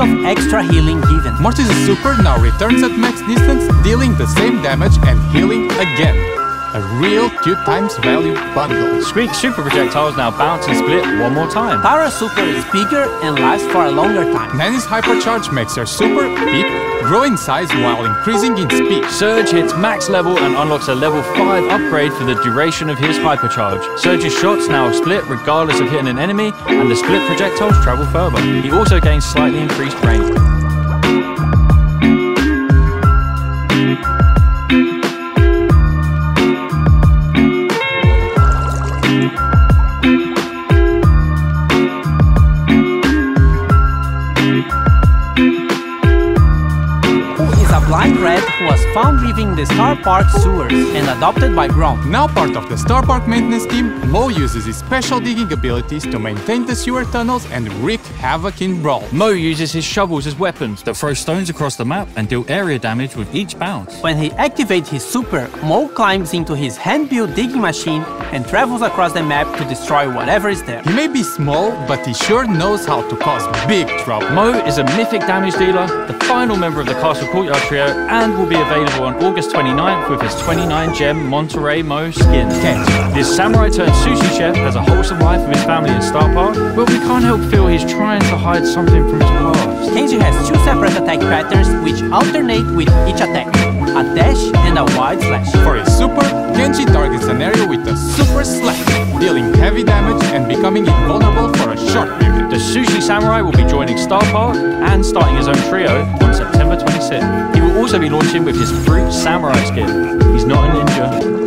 amount of extra healing given. Mortis' super now returns at max distance, dealing the same damage and healing again. A real 2 times value bundle. Squeak's super projectiles now bounce and split one more time. Tara's super is bigger and lasts for a longer time. Nani's hypercharge makes her super peak grow in size while increasing in speed. Surge hits max level and unlocks a level 5 upgrade for the duration of his hypercharge. Surge's shots now split regardless of hitting an enemy, and the split projectiles travel further. He also gains slightly increased range. Found living in the Starr Park sewers and adopted by Grom. Now part of the Starr Park maintenance team, Moe uses his special digging abilities to maintain the sewer tunnels and wreak havoc in Brawl. Moe uses his shovels as weapons that throw stones across the map and deal area damage with each bounce. When he activates his super, Moe climbs into his hand-built digging machine and travels across the map to destroy whatever is there. He may be small, but he sure knows how to cause big trouble. Moe is a mythic damage dealer, the final member of the Castle Courtyard trio, and will be available on August 29th with his 29 gem Monterey Moe skin. Kenji. This samurai turned sushi chef has a wholesome life with his family in Starr Park, but we can't help feel he's trying to hide something from his past. Kenji has two separate attack patterns which alternate with each attack, a dash and a wide slash. For his super, Kenji targets an area with a super slash, dealing heavy damage and becoming invulnerable for a short period. The sushi samurai will be joining Starr Park and starting his own trio on September 26th. He will also be launching with his fruit samurai skin. He's not a ninja.